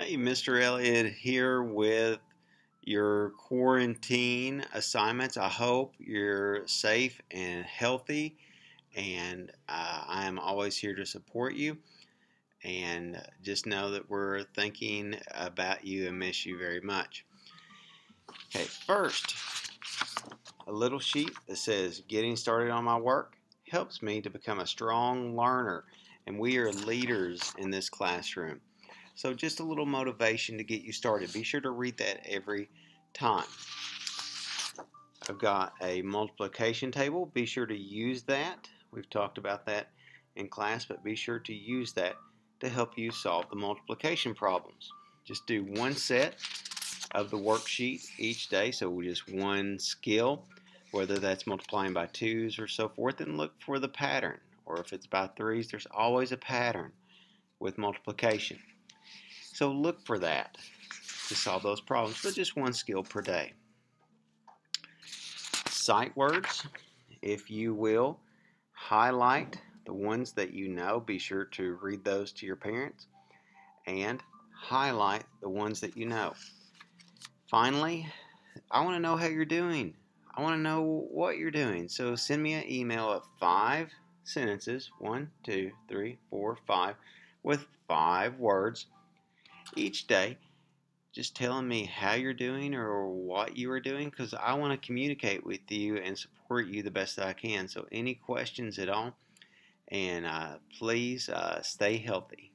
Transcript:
Hey, Mr. Elliott here with your quarantine assignments. I hope you're safe and healthy, and uh, I am always here to support you. And just know that we're thinking about you and miss you very much. Okay, first, a little sheet that says Getting Started on My Work helps me to become a strong learner, and we are leaders in this classroom. So just a little motivation to get you started. Be sure to read that every time. I've got a multiplication table. Be sure to use that. We've talked about that in class, but be sure to use that to help you solve the multiplication problems. Just do one set of the worksheet each day, so just one skill, whether that's multiplying by twos or so forth, and look for the pattern. Or if it's by threes, there's always a pattern with multiplication. So look for that to solve those problems, but just one skill per day. Sight words, if you will, highlight the ones that you know. Be sure to read those to your parents and highlight the ones that you know. Finally, I want to know how you're doing. I want to know what you're doing. So send me an email at five sentences one, two, three, four, five with five words each day just telling me how you're doing or what you are doing because I want to communicate with you and support you the best that I can. So, any questions at all, and uh, please uh, stay healthy.